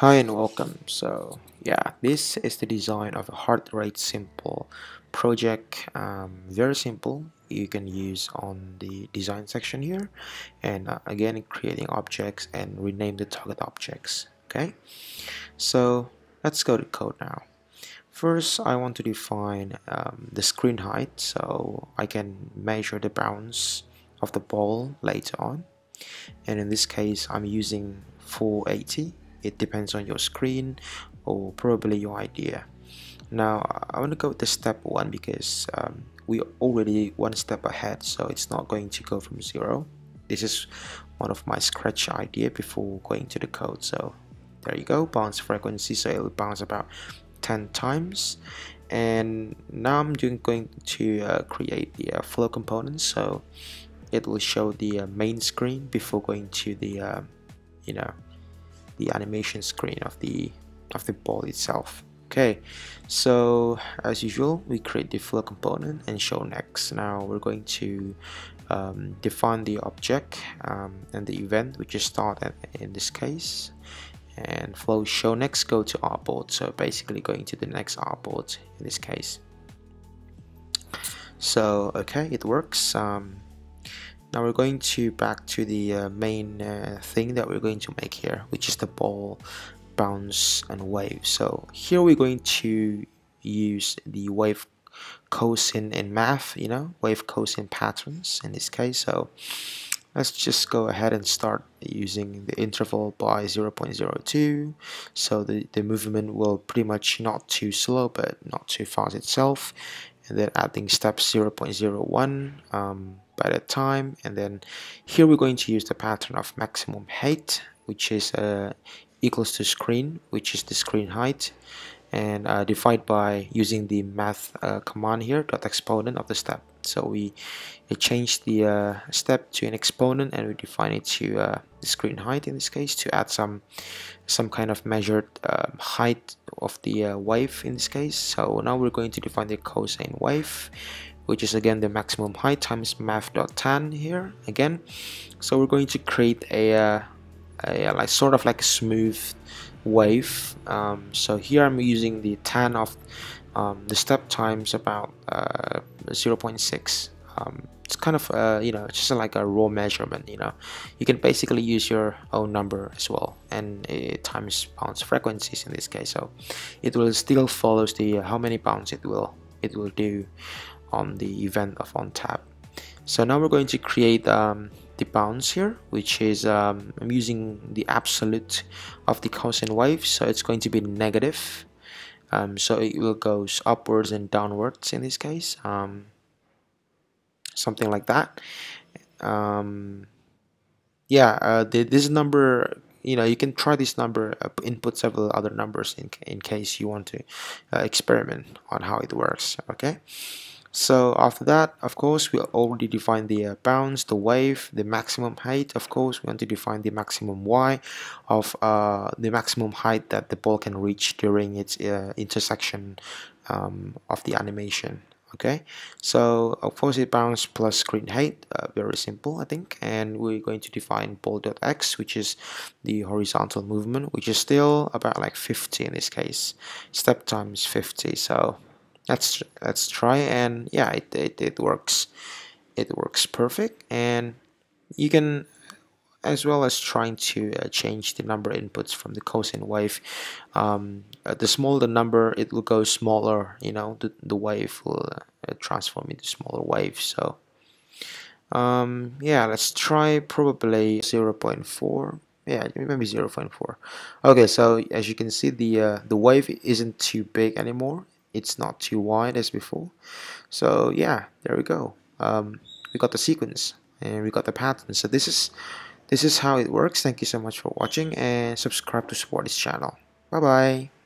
Hi and welcome. So yeah, this is the design of a heart rate simple project. Um, very simple. You can use on the design section here, and uh, again creating objects and rename the target objects. Okay, so let's go to code now. First, I want to define um, the screen height so I can measure the bounce of the ball later on. And in this case, I'm using 480 it depends on your screen or probably your idea. Now I want to go with the step one because um, we already one step ahead so it's not going to go from zero. This is one of my scratch idea before going to the code. So there you go bounce frequency. So it'll bounce about 10 times. And now I'm doing, going to uh, create the uh, flow component so it will show the uh, main screen before going to the uh, you know the animation screen of the of the ball itself. Okay so as usual we create the flow component and show next. Now we're going to um, define the object um, and the event which is start in this case. And flow show next go to artboard so basically going to the next artboard in this case. So okay it works. Um, now we're going to back to the uh, main uh, thing that we're going to make here which is the ball bounce and wave. So here we're going to use the wave cosine in math you know wave cosine patterns in this case. So let's just go ahead and start using the interval by 0.02 so the, the movement will pretty much not too slow but not too fast itself. And then adding step 0.01 um, by that time. And then here we're going to use the pattern of maximum height which is uh, equals to screen which is the screen height and uh, divide by using the math uh, command here dot exponent of the step. So we change the uh, step to an exponent and we define it to uh, the screen height in this case to add some some kind of measured um, height of the uh, wave in this case. So now we're going to define the cosine wave which is again the maximum height times math.tan here again. So we're going to create a, uh, a like sort of like a smooth wave. Um, so here I'm using the tan of um, the step times about uh, 0.6 um, it's kind of uh, you know just like a raw measurement you know. You can basically use your own number as well and it times bounce frequencies in this case. So it will still follows the uh, how many bounce it will it will do on the event of on tap. So now we're going to create um, the bounce here which is um, I'm using the absolute of the cosine wave so it's going to be negative. Um, so it will goes upwards and downwards in this case um, something like that. Um, yeah uh, the, this number you know you can try this number uh, input several other numbers in, in case you want to uh, experiment on how it works okay so after that of course we already defined the uh, bounce the wave the maximum height. Of course we want to define the maximum y of uh, the maximum height that the ball can reach during its uh, intersection um, of the animation okay? So it bounce plus screen height uh, very simple I think. And we're going to define ball.x which is the horizontal movement which is still about like 50 in this case. Step times 50 so let's let's try and yeah it, it, it works. It works perfect and you can as well as trying to uh, change the number inputs from the cosine wave um, uh, the smaller the number it will go smaller you know the, the wave will uh, transform into smaller waves. So um, yeah let's try probably 0.4 yeah maybe 0.4 okay so as you can see the uh, the wave isn't too big anymore it's not too wide as before. So yeah there we go. Um, we got the sequence and we got the pattern. So this is this is how it works. Thank you so much for watching and subscribe to support this channel. Bye bye